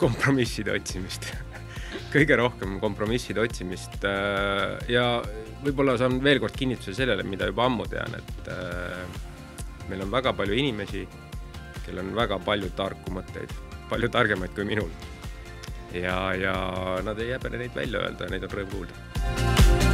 kompromisside otsimist kõige rohkem kompromisside otsimist äh, ja võib-olla saan veel kord kinnituse sellele, mida juba ammu tean, et äh, meil on väga palju inimesi, kellel on väga palju tarku mõtteid, palju targemaid kui minul. ja, ja nad ei häbene neid välja öelda ja neid on rõõm kuulda